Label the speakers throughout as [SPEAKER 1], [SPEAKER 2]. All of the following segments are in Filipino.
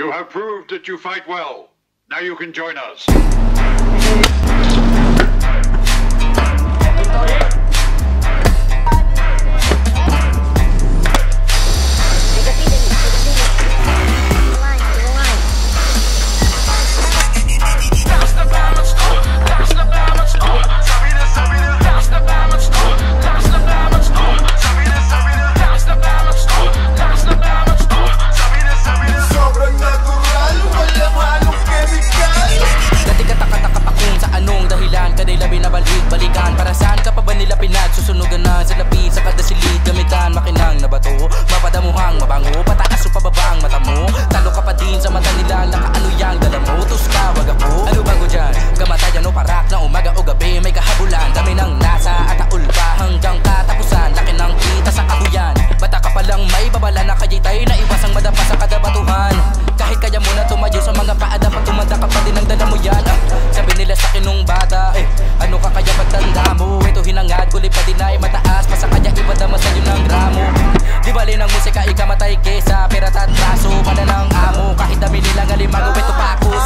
[SPEAKER 1] You have proved that you fight well. Now you can join us.
[SPEAKER 2] Nila pinagsusunugan na Sa lapid, sa kada silid hinangad, kulit pa din ay mataas. Pa sa kanya iba dama sa'yo ng gramo Di bali ng musika ikamatay kesa Pera at braso, mana ng amo Kahit dami nilang alimago Ito pa ako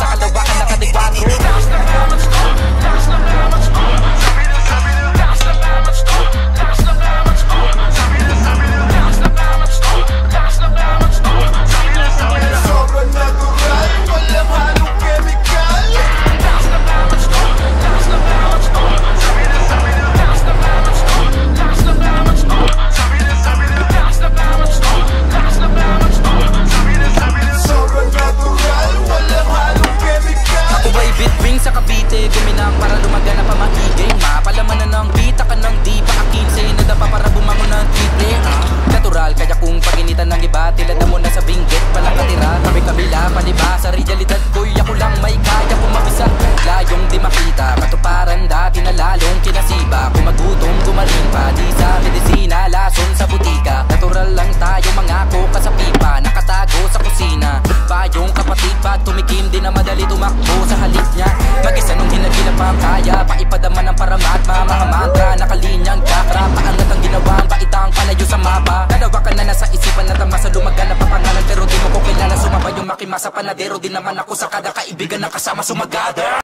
[SPEAKER 2] Bayong kapatid pag tumikim Di na madali tumakbo sa halip niya. Mag-isa nung hinagilap ang kaya Paipadama ng paramatma Mga mantra Nakalinyang chakra Paangat ang ginawang Baitang palayo sa mapa Dalawa ka na nasa isipan na tama sa lumagan na papangalan. Pero di mo ko kilala Sumabay yung makimasa panadero. Di naman ako sa kada kaibigan na kasama sumagada